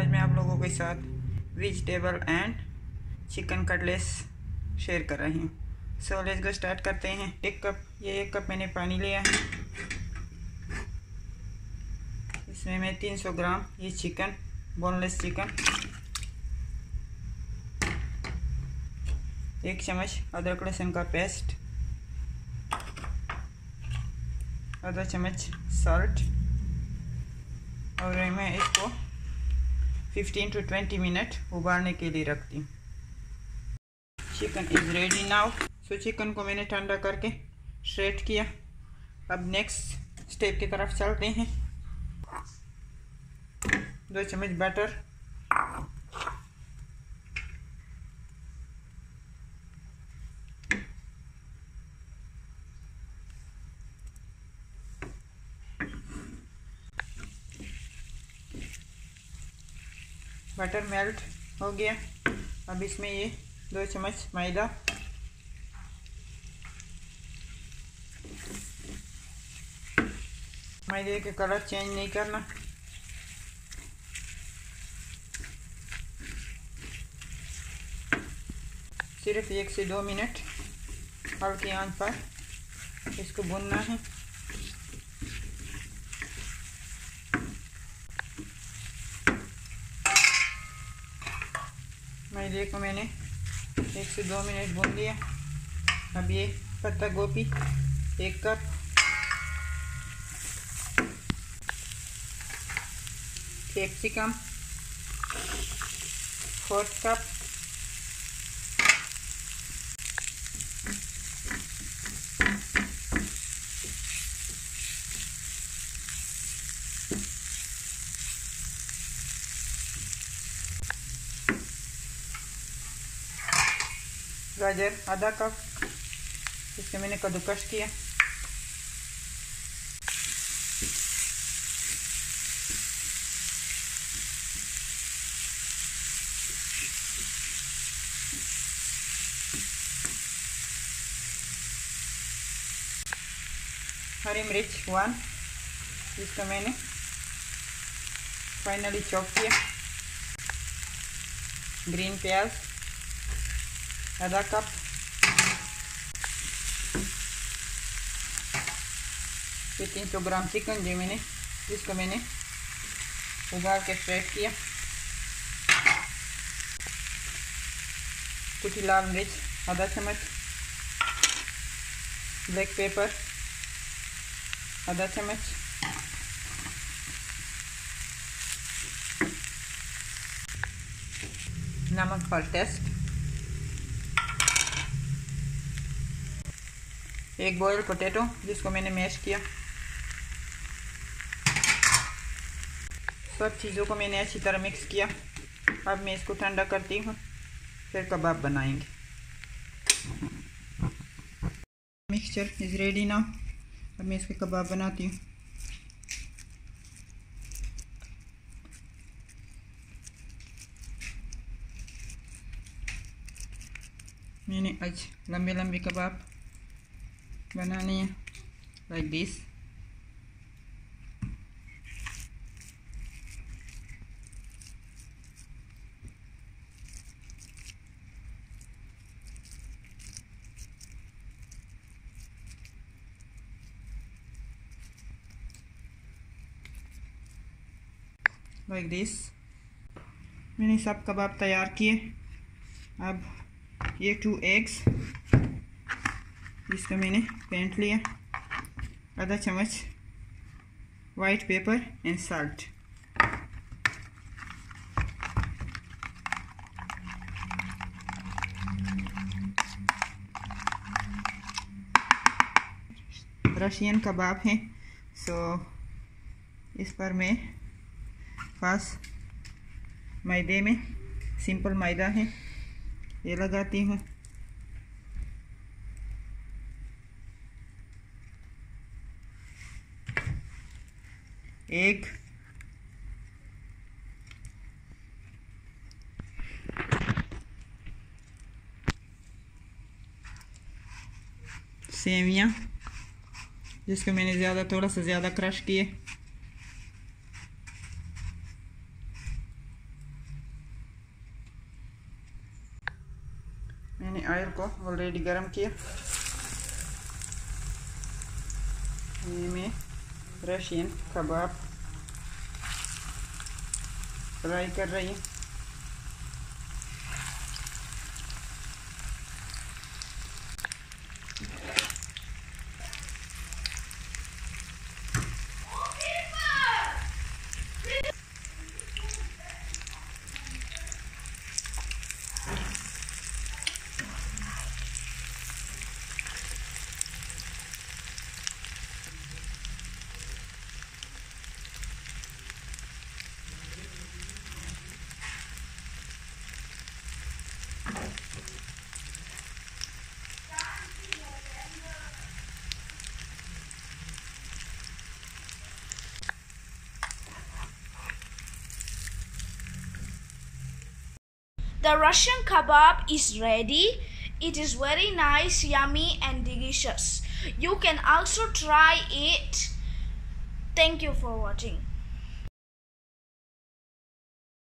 आज मैं आप लोगों के साथ vegetable and chicken cutlets share कर रही हूँ। सो लेट्स गो स्टार्ट करते हैं। एक कप, ये एक कप मैंने पानी लिया है। इसमें मैं 300 ग्राम ये चिकन बोनलेस चिकन एक चम्मच अदरक लहसुन का पेस्ट आधा चम्मच सॉल्ट और मैं इसको 15 टू 20 मिनट उबालने के लिए रख दी chicken is ready now so chicken को मैंने ठंडा करके स्ट्रेट किया। अब नेक्स्ट स्टेप की तरफ़ चलते हैं। दो चम्मच बटर बटर मेल्ट हो गया। अब इसमें ये दो चम्मच मैदा। मैदे के कलर चेंज नहीं करना। सिर्फ़ एक से दो मिनट हल्की आँच पर इसको भुनना है। मैदे को मैंने, एक से दो मिनट भून लिया अब ये पत्ता गोभी, एक कप। Capsicum, fourth cup. गाजर, आधा कप। इसके मैंने कद्दूकश किया। हरी मिर्च, वन। इसको मैंने फाइनली चॉप किया। ग्रीन प्याज। आधा कप ये तीन सौ ग्राम चिकन जो मैंने इसको मैंने उबाल के फ्रेश किया। कुछ लाल मिर्च, आधा चम्मच। ब्लैक पेपर आधा चम्मच। नमक फॉर टेस्ट एक बॉयल पोटैटो जिसको मैंने मैश किया। सब चीज़ों को मैंने अच्छी तरह मिक्स किया। अब मैं इसको ठंडा करती हूँ, फिर कबाब बनाएँगे। मिक्सचर इज़ रेडी ना अब मैं इसके कबाब बनाती हूँ। मैंने आज लंबे लंबे कबाब बनाने हैं लाइक दिस लाइक दिस मैंने सब कबाब तैयार किए। अब ये टू एग्स जिसका मैंने पेंट लिया। आधा चम्मच white pepper and salt Russian कबाब हैं सो इस पर मैं फास मैदे में सिंपल मैदा है, ये लगाती हूँ। एक। सेविया, जिसको मैंने ज़्यादा, थोड़ा सा ज़्यादा क्रश किए। मैंने आयल को ऑलरेडी गर्म किया। ये मैं रशियन कबाब। फ्राई कर रही हूँ। The Russian kebab is ready. It is very nice, yummy and delicious. You can also try it. Thank you for watching.